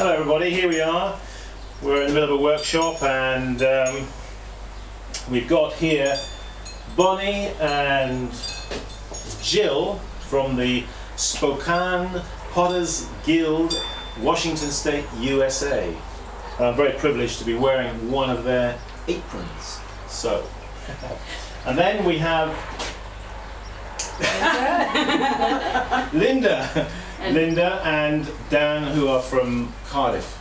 Hello everybody, here we are. We're in the middle of a workshop and um, we've got here Bonnie and Jill from the Spokane Potters Guild, Washington State, USA. And I'm very privileged to be wearing one of their aprons. So, and then we have Linda, Linda and Dan, who are from Cardiff,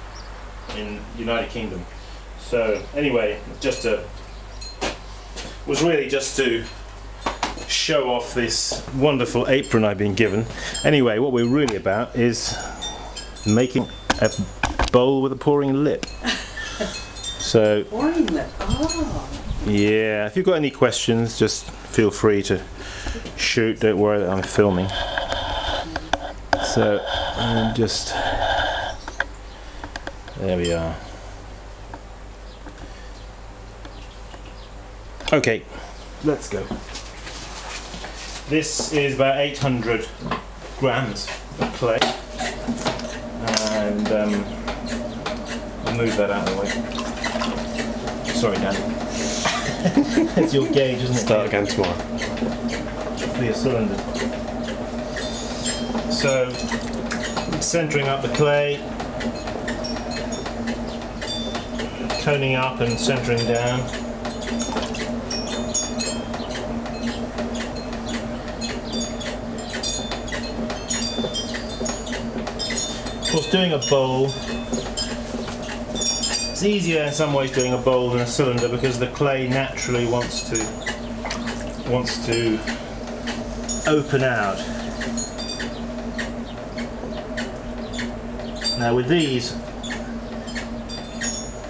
in United Kingdom. So anyway, just to was really just to show off this wonderful apron I've been given. Anyway, what we're really about is making a bowl with a pouring lip. So Pouring lip. Oh. yeah, if you've got any questions, just feel free to shoot. Don't worry that I'm filming. So, um, just there we are. Okay, let's go. This is about 800 grams of clay, and um, I'll move that out of the way. Sorry, Dan. it's your gauge, isn't it? Start again tomorrow. for your cylinder. So, centering up the clay, coning up and centering down. Of course, doing a bowl it's easier in some ways doing a bowl than a cylinder because the clay naturally wants to wants to open out. Now with these,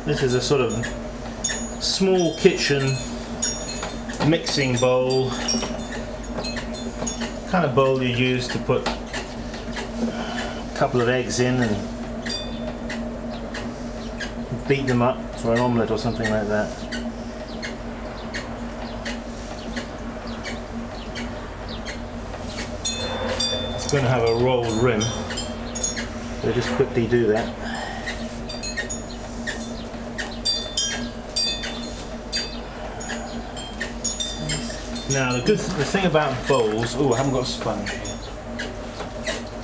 this is a sort of small kitchen mixing bowl, kind of bowl you use to put a couple of eggs in and beat them up for an omelette or something like that. It's going to have a rolled rim, so just quickly do that. Now the good, the thing about bowls. Oh, I haven't got a sponge here.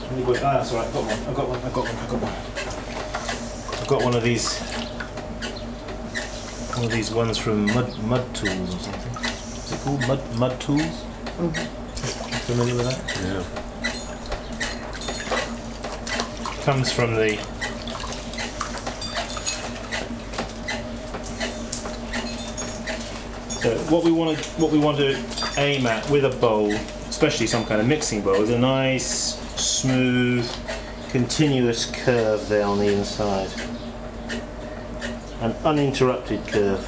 Let me go- Ah, that's all right. I've got one. I've got one. I've got one. I've got one. I've got one of these. One of these ones from Mud Mud Tools or something. Is it called Mud Mud Tools? Familiar with that? Yeah. Comes from the so what we want to what we want to aim at with a bowl especially some kind of mixing bowl is a nice smooth continuous curve there on the inside. An uninterrupted curve.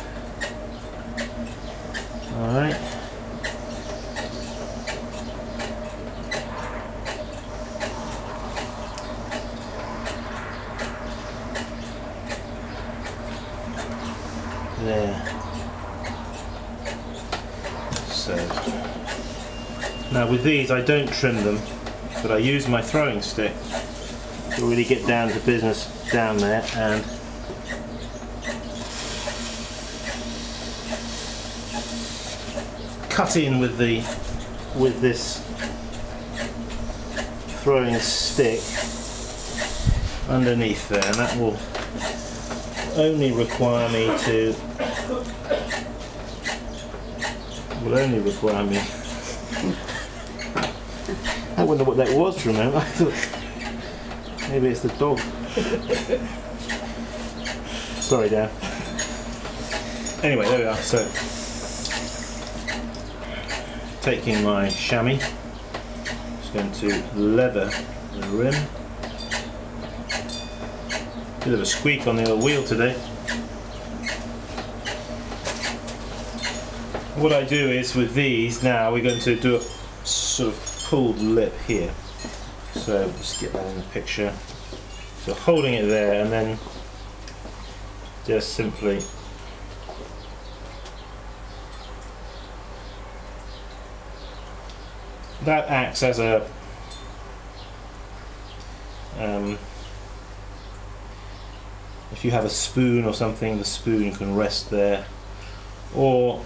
All right Now with these I don't trim them, but I use my throwing stick to really get down to business down there and cut in with the with this throwing stick underneath there and that will only require me to will only require me I wonder what that was. I thought maybe it's the dog. Sorry, Dan. Anyway, there we are. So, taking my chamois, just going to leather the rim. Bit of a squeak on the old wheel today. What I do is with these now we're going to do a sort of pulled lip here. So let's get that in the picture. So holding it there and then just simply that acts as a um, if you have a spoon or something, the spoon can rest there. Or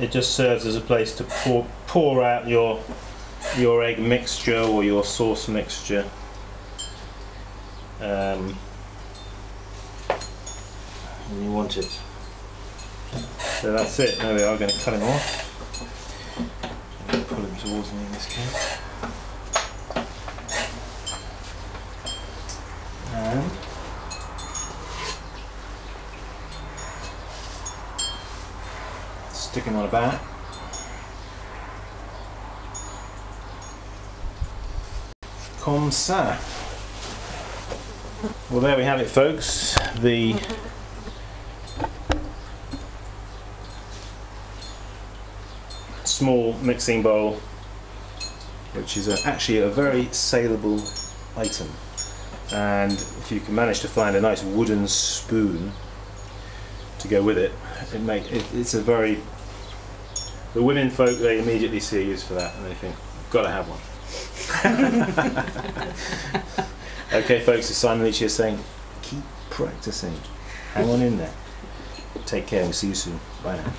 it just serves as a place to pour, pour out your your egg mixture or your sauce mixture. Um, and you want it. So that's it. There we are. Going to cut him off. Pull him towards me in this case. And stick on a bat. Comme ça. Well, there we have it, folks. The small mixing bowl, which is a, actually a very saleable item. And if you can manage to find a nice wooden spoon to go with it, it make it, it's a very the women folk they immediately see a use for that and they think, got to have one. okay, folks, it's Simon Leach here saying, keep practicing. Hang on in there. Take care. We'll see you soon. Bye now.